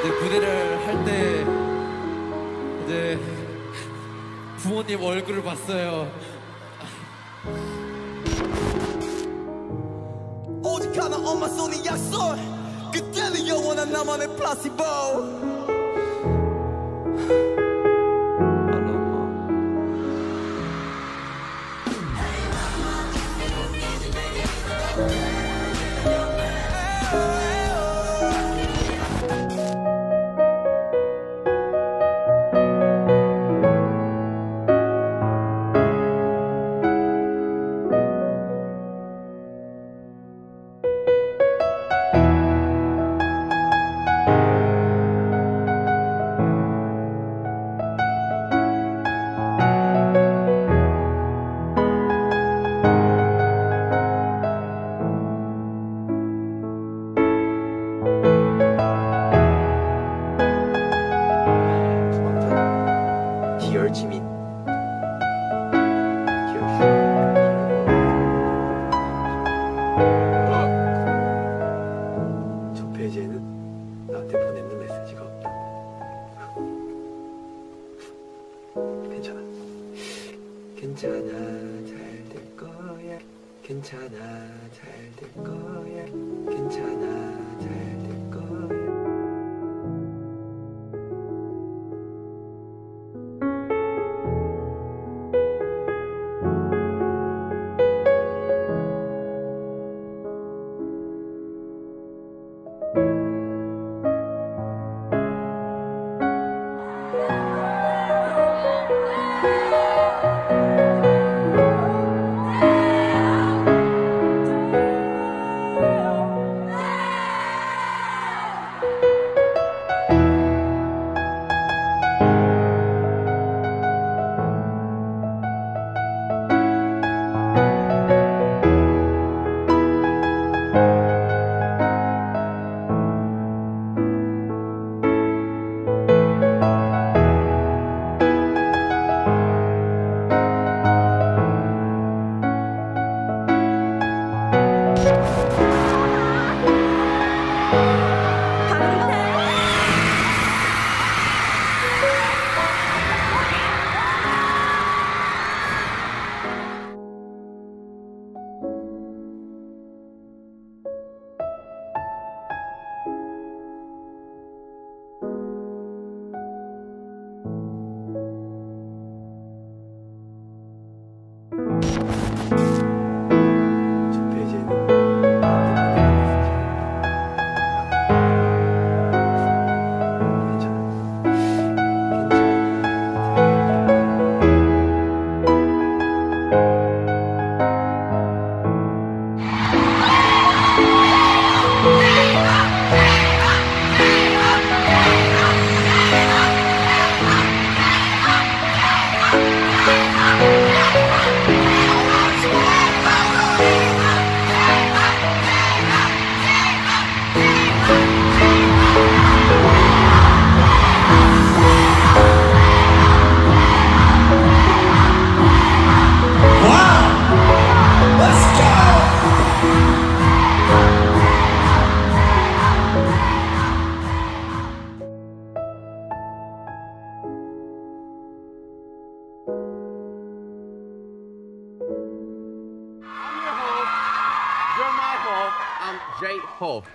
이제 무대를 할 때 이제 부모님 얼굴을 봤어요. 오직 하나 엄마 손이 약속 그때는 영원한 나만의 플라시보 지민 저 페이지에는 나한테 보내는 메시지가 없다. 괜찮아. 괜찮아. 잘 될 거야. 괜찮아. 잘 될 거야 I'm Jay Hope.